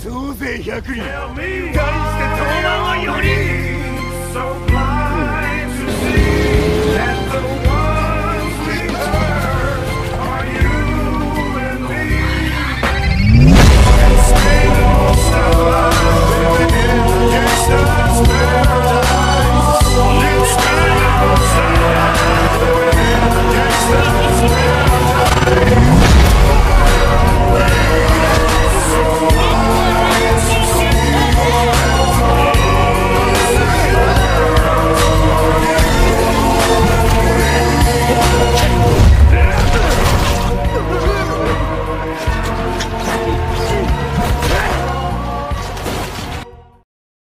総勢100人。